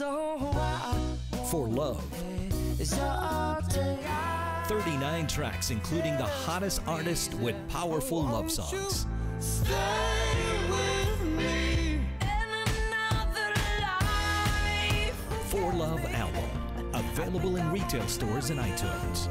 For Love. 39 tracks, including the hottest artists with powerful love songs. Stay with me. For Love album. Available in retail stores and iTunes.